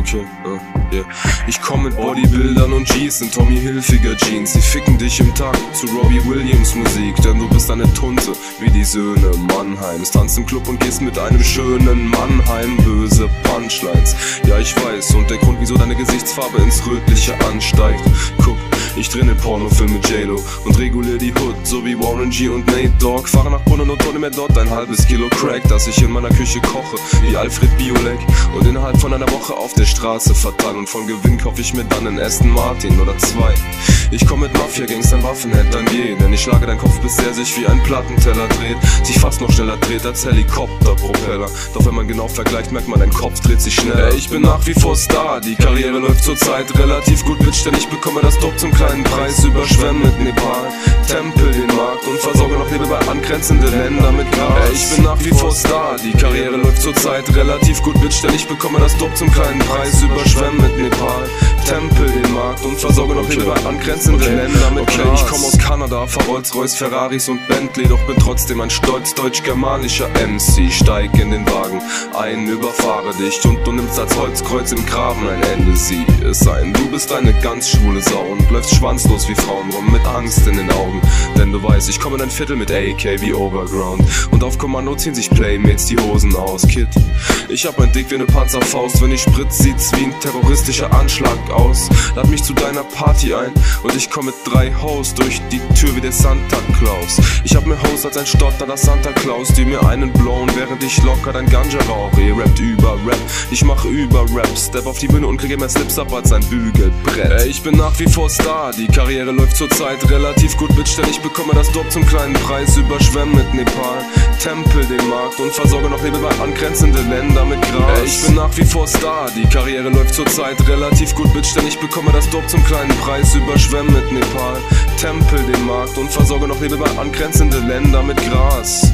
Okay, uh, yeah. Ich komm mit Bodybuildern und G's in Tommy Hilfiger Jeans. Sie ficken dich im Takt zu Robbie Williams Musik, denn du bist eine Tunte wie die Söhne Mannheims. Tanzt im Club und gehst mit einem schönen Mannheim. Böse Punchlines, ja ich weiß. Und der Grund, wieso deine Gesichtsfarbe ins Rötliche ansteigt. Guck, ich dreh den Pornofilm mit J-Lo und regulier die Hood, so wie Warren G und Nate Dogg. Fahre nach Brunnen und hole mir dort ein halbes Kilo Crack, das ich in meiner Küche koche, wie Alfred Biolek. Und innerhalb von einer Woche auf der Straße verteilen und von Gewinn kaufe ich mir dann einen Aston Martin oder zwei. Ich komm mit Mafia-Gangstern, Waffenhändlern, je, denn ich schlage deinen Kopf, bis er sich wie ein Plattenteller dreht, sich fast noch schneller dreht als Helikopterpropeller. Doch wenn man genau vergleicht, merkt man, dein Kopf dreht sich schneller. Ich bin nach wie vor Star, die Karriere läuft zurzeit relativ gut, Bitch, denn ich bekomme das Dope zum kleinen Preis, überschwemmt mit Nepal, Angrenzenden Ländern mit Gas. Ich bin nach wie vor Star, die Karriere läuft zurzeit relativ gut, Bitch, denn ich bekomme das Dope zum kleinen Preis, überschwemmt mit Nepal, Tempel den Markt und versorge noch Lebe bei angrenzenden okay. Ländern mit okay. Gas. Ich komme aus Kanada, fahr Rolls-Royce, Ferraris und Bentley, doch bin trotzdem ein stolz deutsch-germanischer MC. Steig in den Wagen ein, überfahre dich und du nimmst als Holzkreuz im Graben ein Ende. Sieh es ein, du bist eine ganz schwule Sau und läufst schwanzlos wie Frauen rum mit Angst in den Augen. Weißt, ich komme in ein Viertel mit AK wie Overground und auf Kommando ziehen sich Playmates die Hosen aus, Kid. Ich hab ein Dick wie eine Panzerfaust, wenn ich spritz, sieht's wie ein terroristischer Anschlag aus. Lad mich zu deiner Party ein und ich komm mit drei Hoes durch die Tür wie der Santa Claus. Ich hab mehr Hoes als ein stotternder Santa Claus, die mir einen blown, während ich locker dein Ganja rauche. Ihr rappt über Rap, ich mach über Rap, step auf die Bühne und kriege mehr Slips ab als ein Bügelbrett. Ich bin nach wie vor Star, die Karriere läuft zurzeit relativ gut, Bitch, denn ich bekomme das Dope zum kleinen Preis, überschwemmt mit Nepal, Tempel den Markt und versorge noch Lebe bei angrenzende Länder mit Gras. Ey, ich bin nach wie vor Star, die Karriere läuft zurzeit relativ gut, Bitch, denn ich bekomme das Dope zum kleinen Preis, überschwemmt mit Nepal, Tempel den Markt und versorge noch Lebe bei angrenzende Länder mit Gras.